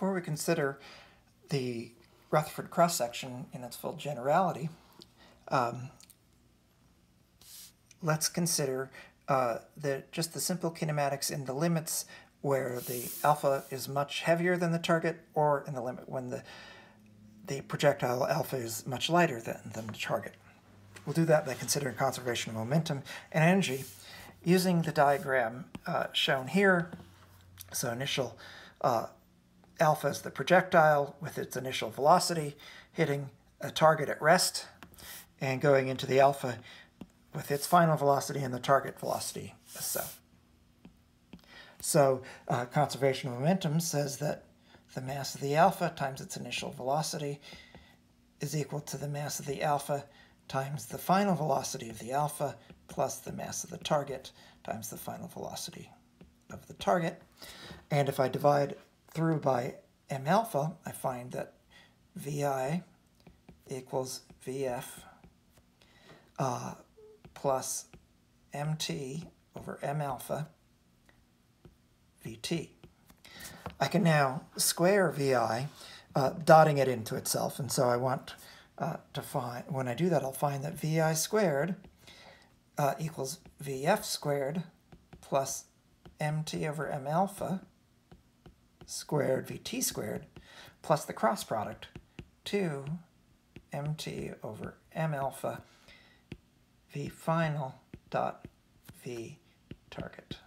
before we consider the Rutherford cross-section in its full generality, um, let's consider uh, the, just the simple kinematics in the limits where the alpha is much heavier than the target or in the limit when the, the projectile alpha is much lighter than, than the target. We'll do that by considering conservation of momentum and energy using the diagram uh, shown here. So initial uh, alpha is the projectile with its initial velocity hitting a target at rest and going into the alpha with its final velocity and the target velocity as so. So uh, conservation of momentum says that the mass of the alpha times its initial velocity is equal to the mass of the alpha times the final velocity of the alpha plus the mass of the target times the final velocity of the target. And if I divide through by m alpha, I find that vi equals vf uh, plus mt over m alpha vt. I can now square vi, uh, dotting it into itself, and so I want uh, to find, when I do that, I'll find that vi squared uh, equals vf squared plus mt over m alpha squared vt squared plus the cross product 2 mt over m alpha v final dot v target.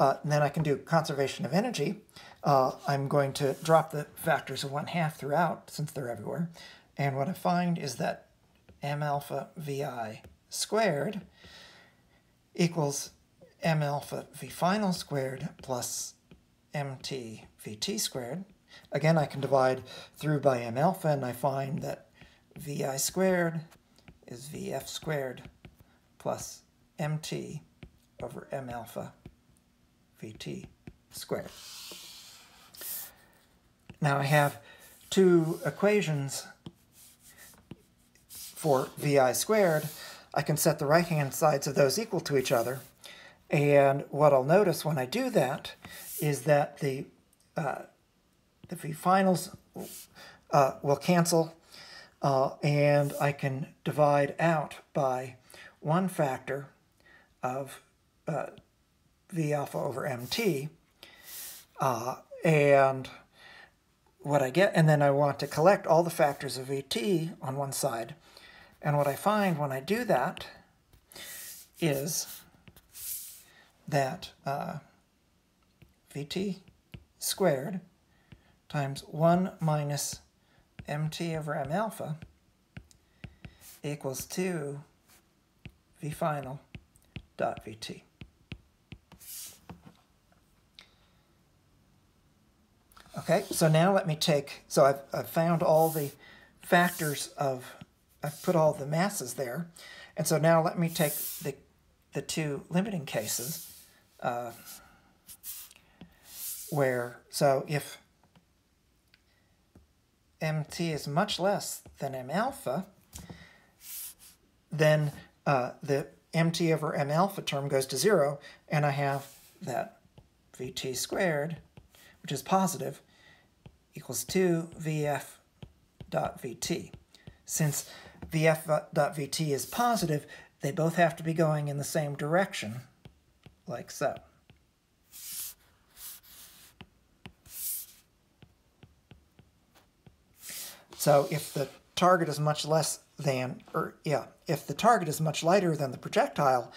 Uh, then I can do conservation of energy. Uh, I'm going to drop the factors of 1 half throughout since they're everywhere. And what I find is that m alpha vi squared equals m alpha v final squared plus mt vt squared. Again, I can divide through by m alpha, and I find that vi squared is vf squared plus mt over m alpha vt squared. Now I have two equations for vi squared. I can set the right-hand sides of those equal to each other. And what I'll notice when I do that is that the, uh, the v finals uh, will cancel uh, and I can divide out by one factor of uh, V alpha over MT. Uh, and what I get, and then I want to collect all the factors of VT on one side. And what I find when I do that is that uh, VT squared times 1 minus mt over m alpha equals 2 v final dot vt. Okay, so now let me take, so I've, I've found all the factors of, I've put all the masses there, and so now let me take the, the two limiting cases uh, where, so if mt is much less than m alpha, then uh, the mt over m alpha term goes to zero, and I have that vt squared, which is positive, equals 2 vf dot vt. Since vf dot vt is positive, they both have to be going in the same direction, like so. So if the target is much less than, or yeah, if the target is much lighter than the projectile,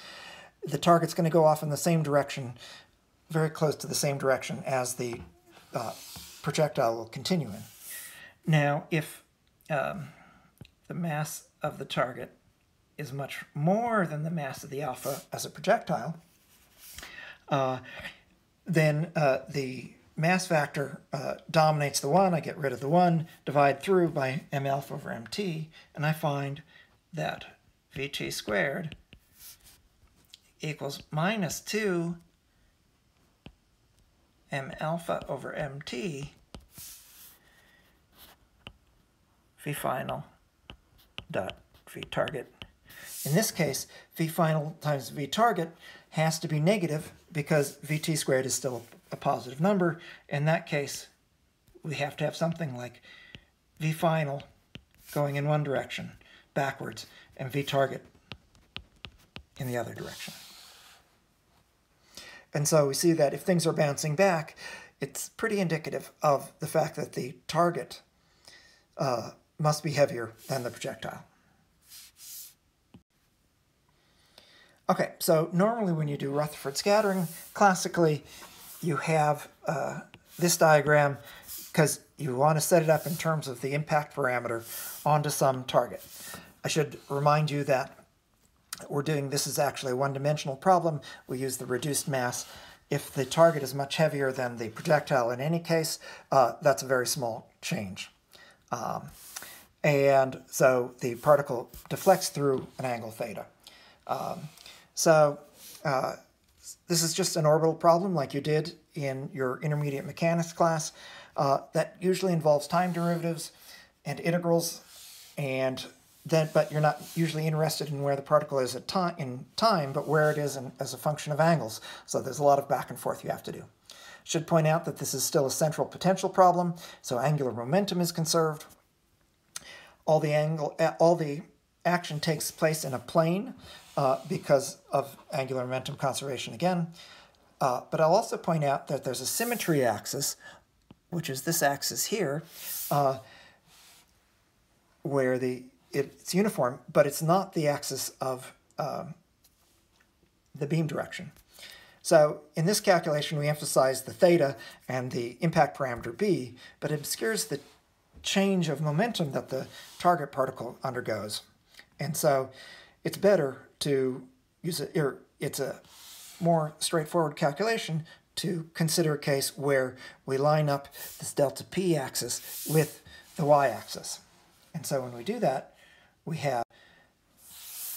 the target's going to go off in the same direction, very close to the same direction as the uh, projectile will continue in. Now, if um, the mass of the target is much more than the mass of the alpha as a projectile, uh, then uh, the mass factor uh, dominates the 1, I get rid of the 1, divide through by m alpha over mt, and I find that vt squared equals minus 2 m alpha over mt v final dot v target. In this case, v final times v target has to be negative because vt squared is still a positive number. In that case, we have to have something like v final going in one direction backwards and v target in the other direction. And so we see that if things are bouncing back, it's pretty indicative of the fact that the target uh, must be heavier than the projectile. Okay, so normally when you do Rutherford scattering, classically you have uh, this diagram because you want to set it up in terms of the impact parameter onto some target. I should remind you that we're doing this is actually a one-dimensional problem. We use the reduced mass. If the target is much heavier than the projectile in any case, uh, that's a very small change. Um, and so the particle deflects through an angle theta. Um, so uh, this is just an orbital problem like you did in your intermediate mechanics class. Uh, that usually involves time derivatives and integrals, and then but you're not usually interested in where the particle is at time in time, but where it is in, as a function of angles. So there's a lot of back and forth you have to do. Should point out that this is still a central potential problem, so angular momentum is conserved. All the angle, all the action takes place in a plane, uh, because of angular momentum conservation again. Uh, but I'll also point out that there's a symmetry axis, which is this axis here, uh, where the it's uniform, but it's not the axis of um, the beam direction. So in this calculation, we emphasize the theta and the impact parameter b, but it obscures the change of momentum that the target particle undergoes. And so it's better to use it, or it's a more straightforward calculation to consider a case where we line up this delta p axis with the y axis. And so when we do that, we have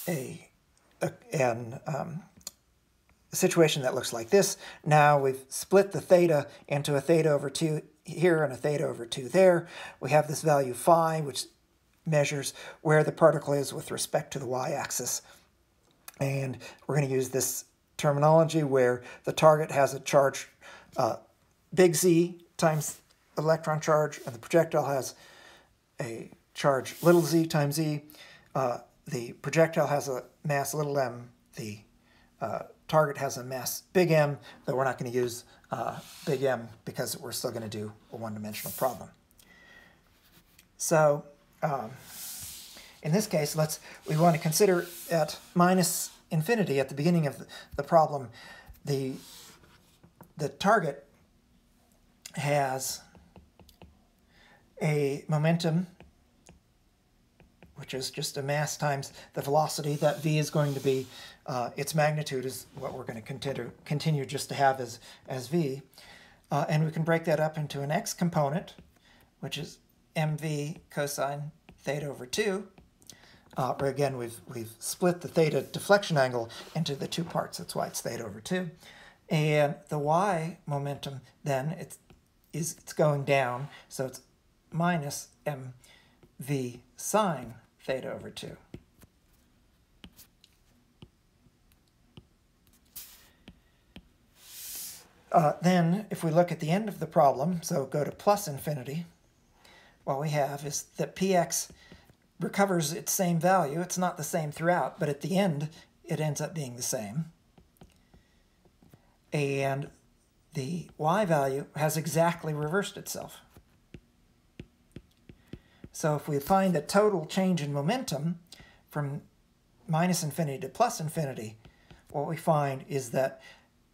a, a an um, situation that looks like this. Now we've split the theta into a theta over 2 here and a theta over 2 there. We have this value phi, which measures where the particle is with respect to the y-axis. And we're going to use this terminology where the target has a charge uh, big Z times electron charge, and the projectile has a charge little z times z. Uh, the projectile has a mass little m. The uh, target has a mass big M, though we're not going to use uh, big M because we're still going to do a one-dimensional problem. So um, in this case, let's we want to consider at minus infinity at the beginning of the problem, the the target has a momentum, which is just a mass times the velocity. That v is going to be uh, its magnitude is what we're going to continue continue just to have as as v, uh, and we can break that up into an x component, which is mv cosine theta over 2, uh, again, we've, we've split the theta deflection angle into the two parts. That's why it's theta over 2. And the y momentum then it's, is it's going down, so it's minus mv sine theta over 2. Uh, then, if we look at the end of the problem, so go to plus infinity, what we have is that px recovers its same value. It's not the same throughout, but at the end, it ends up being the same. And the y value has exactly reversed itself. So if we find the total change in momentum from minus infinity to plus infinity, what we find is that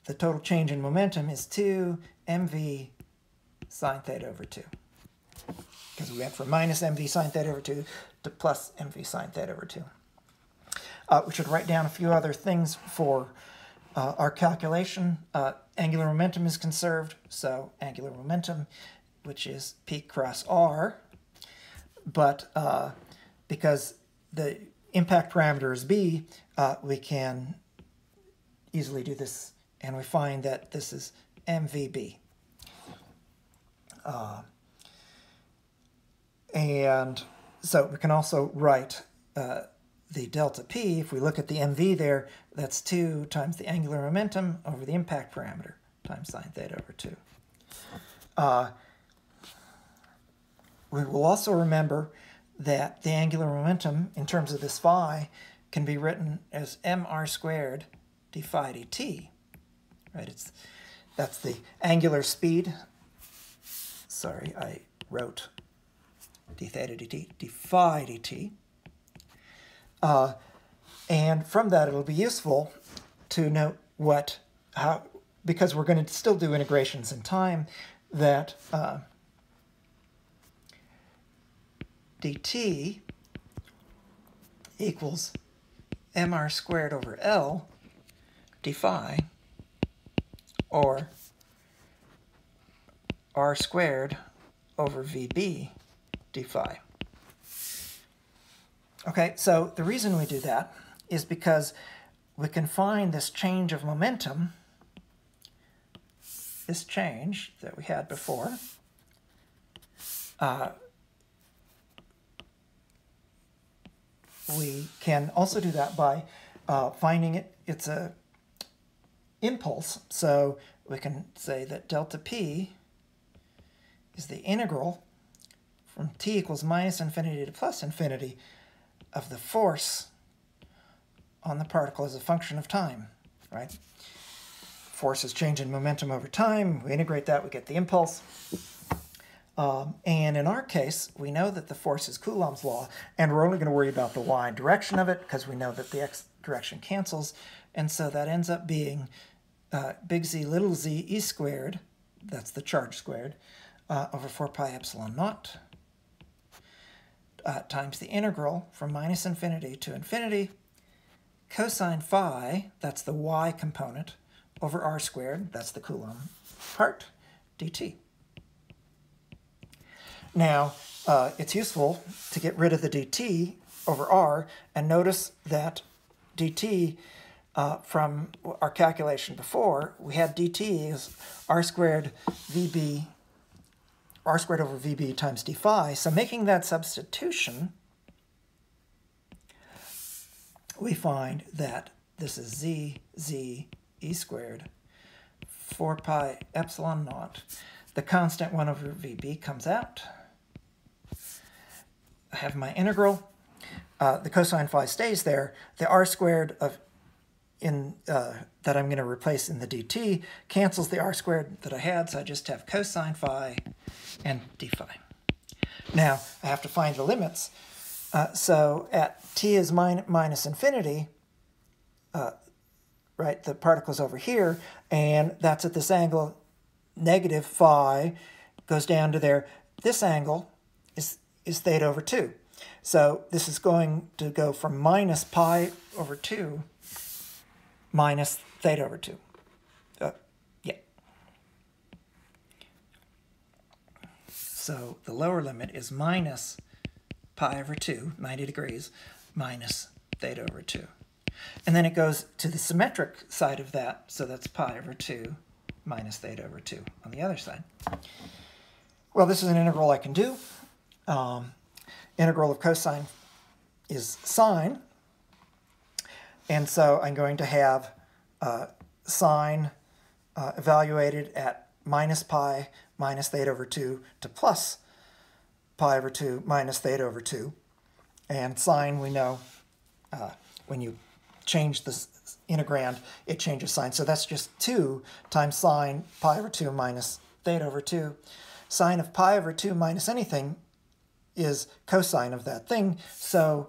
the total change in momentum is 2 mv sine theta over 2 because we went from minus mv sine theta over 2 to plus mv sine theta over 2. Uh, we should write down a few other things for uh, our calculation. Uh, angular momentum is conserved, so angular momentum, which is p cross r, but uh, because the impact parameter is b, uh, we can easily do this, and we find that this is mvb. And so we can also write uh, the delta p. If we look at the mv there, that's 2 times the angular momentum over the impact parameter, times sine theta over 2. Uh, we will also remember that the angular momentum in terms of this phi can be written as mr squared d phi dt. Right? It's that's the angular speed. Sorry, I wrote d theta dt, d phi dt. Uh, and from that, it'll be useful to note what, how, because we're going to still do integrations in time, that uh, dt equals mr squared over L d phi, or r squared over vb d phi. Okay, so the reason we do that is because we can find this change of momentum, this change that we had before, uh, we can also do that by uh, finding it, it's a impulse. So we can say that delta p is the integral from t equals minus infinity to plus infinity of the force on the particle as a function of time, right? Force is change in momentum over time. We integrate that, we get the impulse. Um, and in our case, we know that the force is Coulomb's law, and we're only going to worry about the y direction of it because we know that the x direction cancels. And so that ends up being uh, big Z little z e squared, that's the charge squared, uh, over 4 pi epsilon naught uh, times the integral from minus infinity to infinity cosine phi, that's the y component, over r squared, that's the Coulomb part, dt. Now, uh, it's useful to get rid of the dt over r, and notice that dt uh, from our calculation before, we had dt is r squared vb r squared over vb times d phi. So making that substitution, we find that this is z, z, e squared, 4 pi epsilon naught. The constant 1 over vb comes out. I have my integral. Uh, the cosine phi stays there. The r squared of in uh, that I'm going to replace in the dt cancels the r squared that I had, so I just have cosine phi and d phi. Now, I have to find the limits. Uh, so at t is min minus infinity, uh, right, the particle's over here, and that's at this angle, negative phi, goes down to there. This angle is, is theta over 2. So this is going to go from minus pi over 2 minus theta over 2. Uh, yeah. So the lower limit is minus pi over 2, 90 degrees, minus theta over 2. And then it goes to the symmetric side of that, so that's pi over 2 minus theta over 2 on the other side. Well, this is an integral I can do. Um, integral of cosine is sine, and so I'm going to have uh, sine uh, evaluated at minus pi minus theta over 2 to plus pi over 2 minus theta over 2. And sine, we know, uh, when you change the integrand, it changes sign. So that's just 2 times sine pi over 2 minus theta over 2. Sine of pi over 2 minus anything is cosine of that thing. So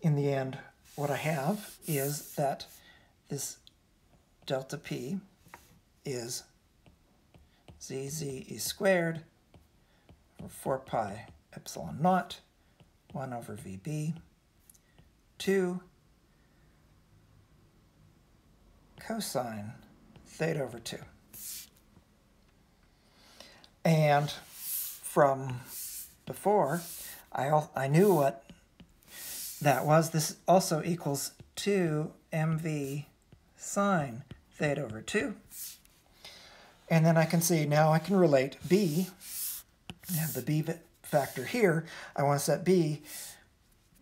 in the end, what I have is that this delta p is zz e squared over 4 pi epsilon naught 1 over vb 2 cosine theta over 2. And from before, I, I knew what that was. This also equals 2 mv sine theta over 2. And then I can see now I can relate b, have the b factor here. I want to set b,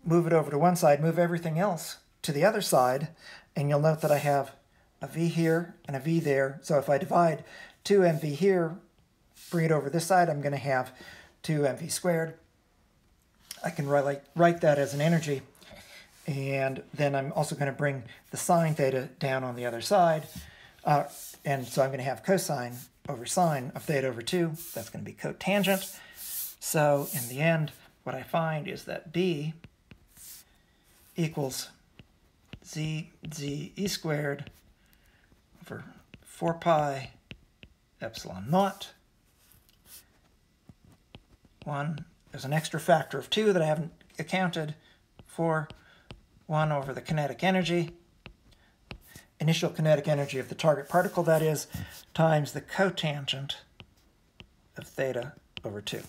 move it over to one side, move everything else to the other side, and you'll note that I have a v here and a v there. So if I divide 2mv here, bring it over this side, I'm going to have 2mv squared. I can write, write that as an energy. And then I'm also going to bring the sine theta down on the other side. Uh, and so I'm going to have cosine over sine of theta over 2. That's going to be cotangent. So in the end, what I find is that B equals z z e squared over 4 pi epsilon naught. 1, there's an extra factor of 2 that I haven't accounted for. 1 over the kinetic energy, initial kinetic energy of the target particle, that is, times the cotangent of theta over 2.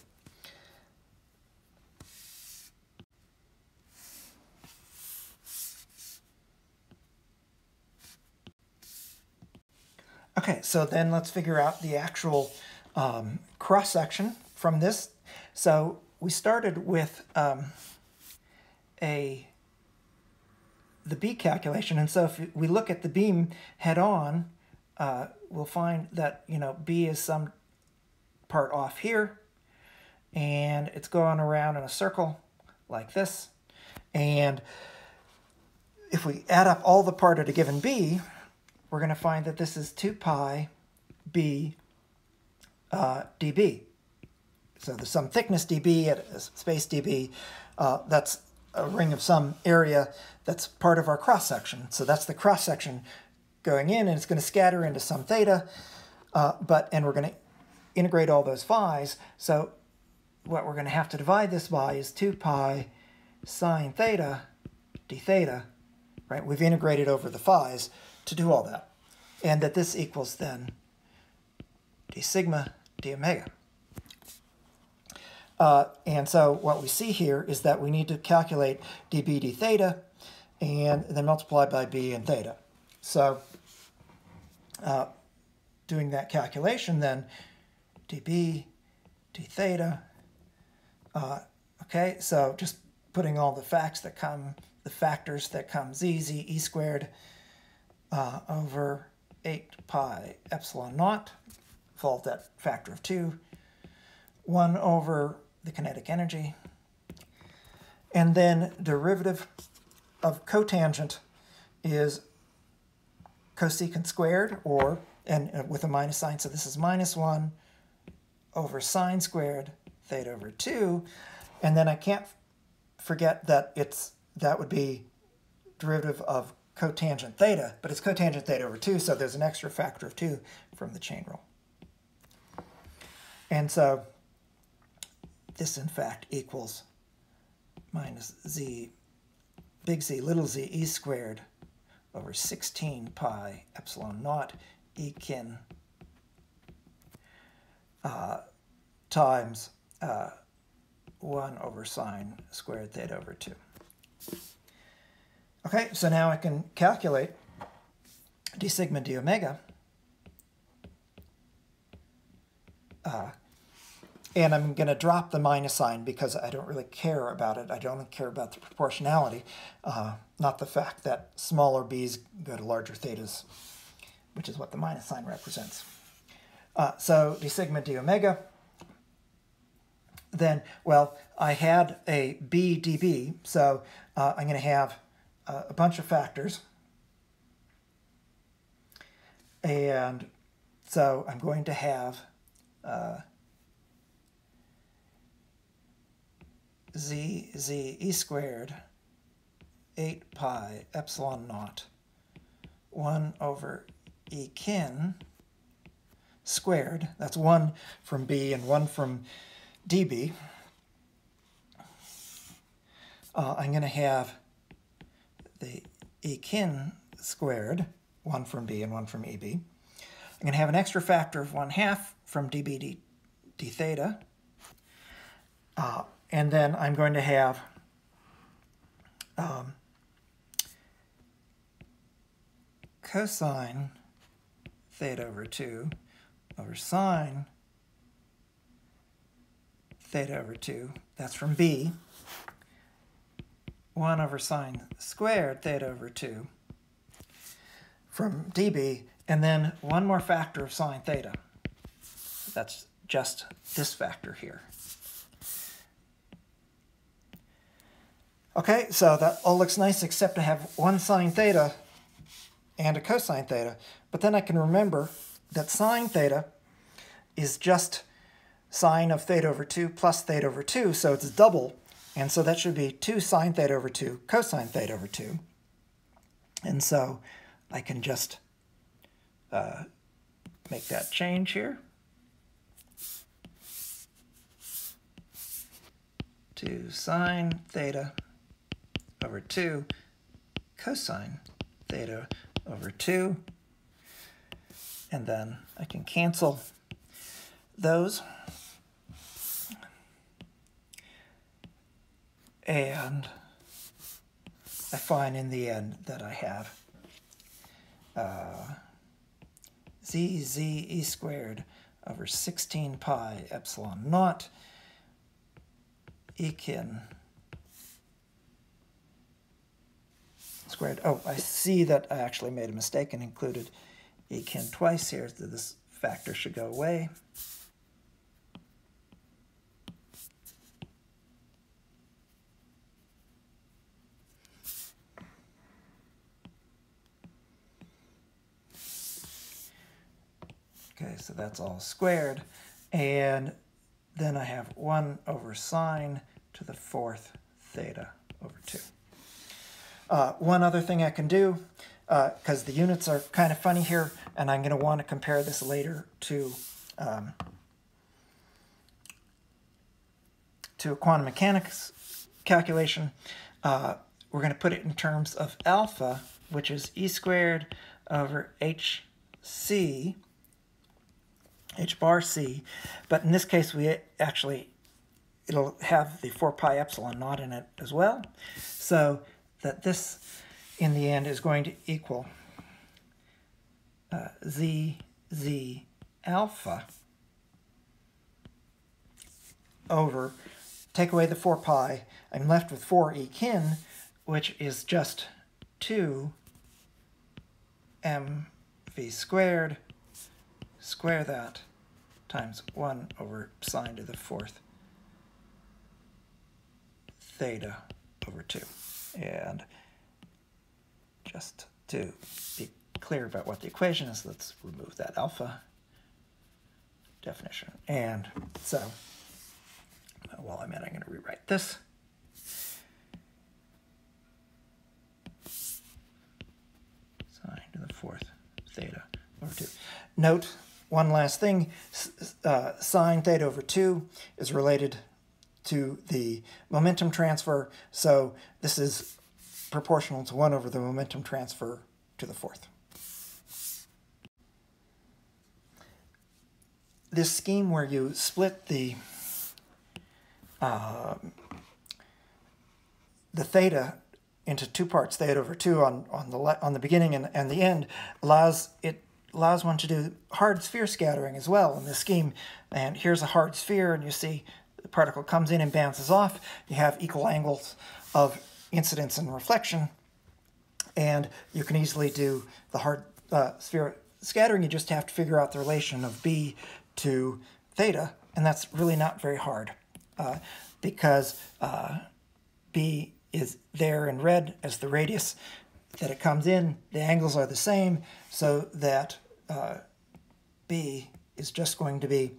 Okay, so then let's figure out the actual um, cross-section from this. So we started with um, a the B calculation, and so if we look at the beam head-on, uh, we'll find that you know B is some part off here, and it's going around in a circle like this. And if we add up all the part at a given B, we're going to find that this is 2 pi b uh, dB. So there's some thickness dB at a space dB. Uh, that's a ring of some area that's part of our cross-section. So that's the cross-section going in, and it's going to scatter into some theta, uh, but and we're going to integrate all those phi's. So what we're going to have to divide this by is 2 pi sine theta d theta, right? We've integrated over the phi's to do all that. And that this equals then d sigma d omega. Uh, and so what we see here is that we need to calculate dB d theta and then multiply by b and theta. So uh, doing that calculation then dB d theta, uh, okay, so just putting all the facts that come, the factors that come z, z, e squared, uh, over 8 pi epsilon naught, solve that factor of 2, 1 over the kinetic energy, and then derivative of cotangent is cosecant squared, or, and uh, with a minus sign, so this is minus 1 over sine squared theta over 2, and then I can't forget that it's that would be derivative of cotangent theta, but it's cotangent theta over 2, so there's an extra factor of 2 from the chain rule. And so this, in fact, equals minus z, big Z, little z, e squared over 16 pi epsilon naught e kin uh, times uh, 1 over sine squared theta over 2. Okay, so now I can calculate d sigma d omega. Uh, and I'm going to drop the minus sign because I don't really care about it. I don't care about the proportionality, uh, not the fact that smaller b's go to larger thetas, which is what the minus sign represents. Uh, so d sigma d omega, then, well, I had a b dB, so uh, I'm going to have uh, a bunch of factors. And so I'm going to have z, z, e squared, 8 pi epsilon naught, 1 over e kin squared. That's 1 from b and 1 from db. Uh, I'm going to have the E kin squared, one from B and one from EB. I'm going to have an extra factor of 1 half from dB d, d theta. Uh, and then I'm going to have um, cosine theta over 2 over sine theta over 2. That's from B. 1 over sine squared theta over 2 from dB, and then one more factor of sine theta. That's just this factor here. Okay, so that all looks nice except I have one sine theta and a cosine theta. But then I can remember that sine theta is just sine of theta over 2 plus theta over 2, so it's double. And so that should be 2 sine theta over 2 cosine theta over 2. And so I can just uh, make that change here. to sine theta over 2 cosine theta over 2. And then I can cancel those. And I find in the end that I have uh, z z e squared over 16 pi epsilon naught ekin squared. Oh, I see that I actually made a mistake and included ekin twice here. So this factor should go away. Okay, so that's all squared. And then I have 1 over sine to the fourth theta over 2. Uh, one other thing I can do, because uh, the units are kind of funny here, and I'm going to want to compare this later to um, to a quantum mechanics calculation, uh, we're going to put it in terms of alpha, which is e squared over hc, h bar c, but in this case we actually, it'll have the 4 pi epsilon naught in it as well. So that this, in the end, is going to equal uh, z, z alpha over, take away the 4 pi, I'm left with 4 e kin, which is just 2 mv squared, square that, times 1 over sine to the fourth theta over 2. And just to be clear about what the equation is, let's remove that alpha definition. And so, while I'm at it, I'm going to rewrite this. Sine to the fourth theta over 2. Note, one last thing, uh, sine theta over 2 is related to the momentum transfer. So this is proportional to 1 over the momentum transfer to the fourth. This scheme where you split the uh, the theta into two parts, theta over 2 on, on, the, on the beginning and, and the end, allows it allows one to do hard sphere scattering as well in this scheme. And here's a hard sphere, and you see the particle comes in and bounces off. You have equal angles of incidence and reflection, and you can easily do the hard uh, sphere scattering. You just have to figure out the relation of b to theta, and that's really not very hard uh, because uh, b is there in red as the radius that it comes in. The angles are the same, so that uh, b is just going to be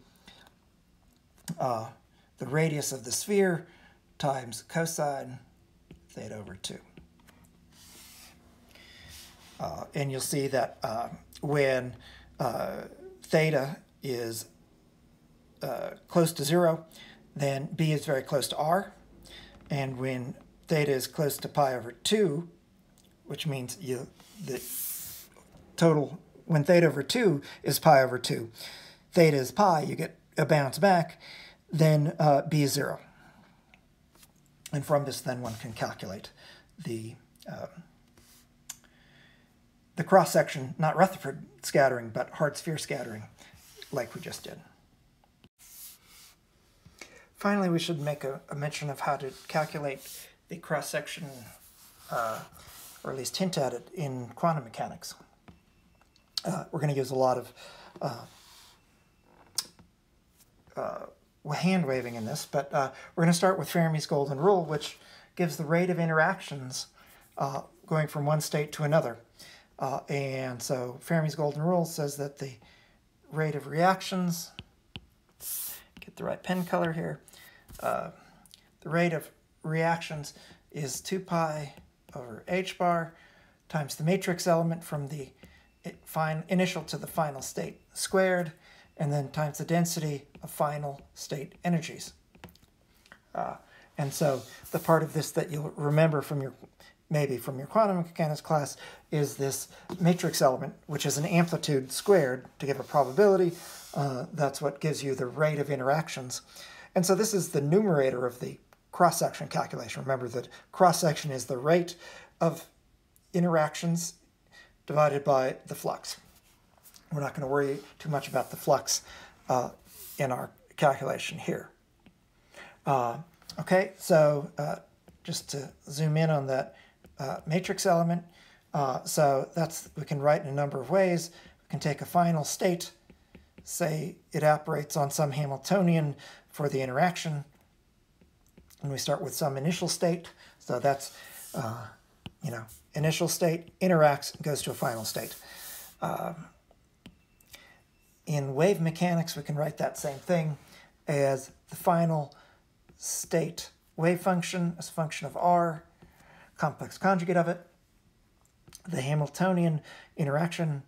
uh, the radius of the sphere times cosine theta over 2. Uh, and you'll see that uh, when uh, theta is uh, close to 0, then b is very close to r. And when theta is close to pi over 2, which means you the total, when theta over 2 is pi over 2, theta is pi, you get a bounce back, then uh, b is 0. And from this, then one can calculate the um, the cross section, not Rutherford scattering, but hard sphere scattering, like we just did. Finally, we should make a, a mention of how to calculate the cross section, uh, or at least hint at it, in quantum mechanics. uh, we're going to use a lot of uh, uh, hand waving in this, but uh, we're going to start with Fermi's golden rule, which gives the rate of interactions uh, going from one state to another. Uh, and so Fermi's golden rule says that the rate of reactions, get the right pen color here, uh, the rate of reactions is 2 pi over h bar times the matrix element from the fine, initial to the final state squared, and then times the density of final state energies. Uh, and so the part of this that you'll remember from your maybe from your quantum mechanics class is this matrix element, which is an amplitude squared to give a probability. Uh, that's what gives you the rate of interactions. And so this is the numerator of the cross-section calculation. Remember that cross-section is the rate of interactions divided by the flux. We're not going to worry too much about the flux uh, in our calculation here. Uh, okay, so uh, just to zoom in on that uh, matrix element, uh, so that's we can write in a number of ways. We can take a final state, say it operates on some Hamiltonian for the interaction, and we start with some initial state. So that's, uh, you know, initial state, interacts, goes to a final state. Uh, in wave mechanics, we can write that same thing as the final state wave function as a function of r, complex conjugate of it, the Hamiltonian interaction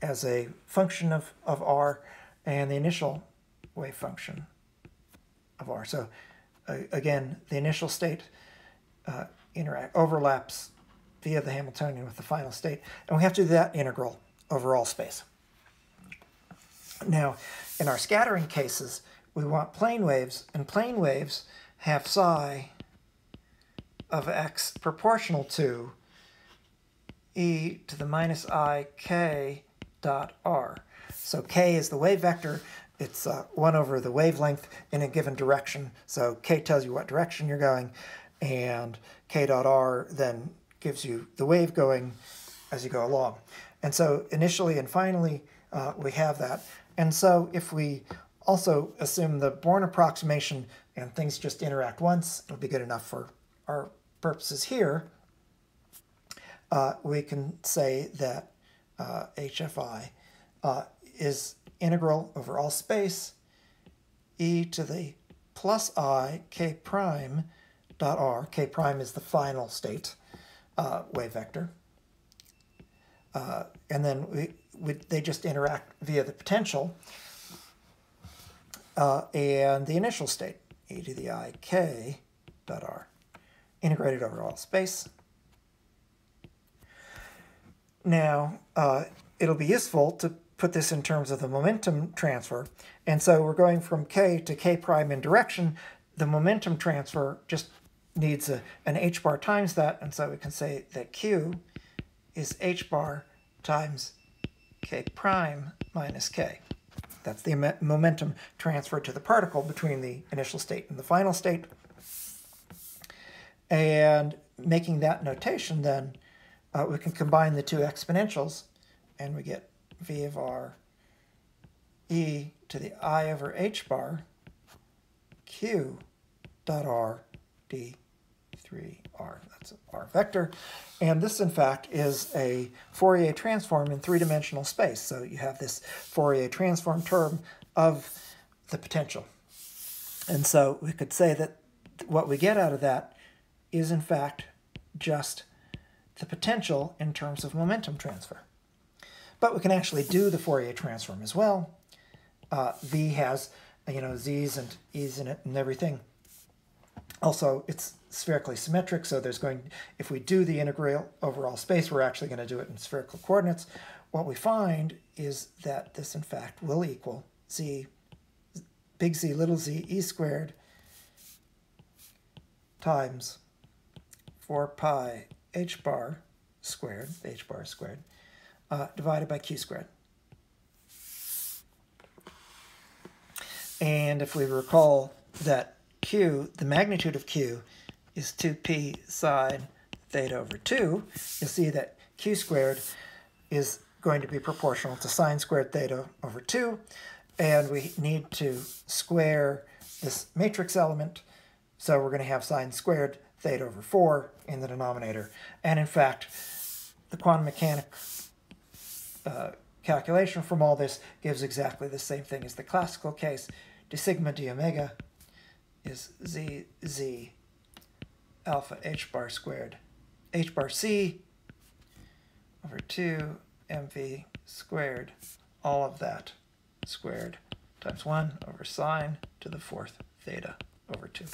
as a function of, of r, and the initial wave function of r. So uh, again, the initial state uh, interact overlaps via the Hamiltonian with the final state. And we have to do that integral over all space. Now, in our scattering cases, we want plane waves, and plane waves have psi of x proportional to e to the minus i k dot r. So k is the wave vector, it's uh, 1 over the wavelength in a given direction. So k tells you what direction you're going, and k dot r then gives you the wave going as you go along. And so initially and finally, uh, we have that. And so if we also assume the Born approximation and things just interact once, it'll be good enough for our purposes here, uh, we can say that uh, HFI uh, is integral over all space e to the plus i k prime dot r. k prime is the final state uh, wave vector. Uh, and then we, we, they just interact via the potential uh, and the initial state, e to the i k dot r, integrated over all space. Now, uh, it'll be useful to put this in terms of the momentum transfer. And so we're going from k to k prime in direction. The momentum transfer just needs a, an h bar times that, and so we can say that q is h bar times k prime minus k. That's the momentum transferred to the particle between the initial state and the final state. And making that notation then, uh, we can combine the two exponentials and we get v of r e to the i over h bar q dot r d 3r. That's a r vector. And this, in fact, is a Fourier transform in three-dimensional space. So you have this Fourier transform term of the potential. And so we could say that what we get out of that is, in fact, just the potential in terms of momentum transfer. But we can actually do the Fourier transform as well. Uh, v has, you know, z's and e's in it and everything. Also, it's spherically symmetric, so there's going, if we do the integral over all space, we're actually going to do it in spherical coordinates. What we find is that this, in fact, will equal z, big Z, little z, e squared times 4 pi h bar squared, h bar squared, uh, divided by q squared. And if we recall that q, the magnitude of q, is 2p sine theta over 2, you'll see that q squared is going to be proportional to sine squared theta over 2, and we need to square this matrix element, so we're going to have sine squared theta over 4 in the denominator. And in fact, the quantum mechanics uh, calculation from all this gives exactly the same thing as the classical case. d sigma d omega is z z alpha h bar squared h bar c over 2 mv squared, all of that squared times 1 over sine to the fourth theta over 2.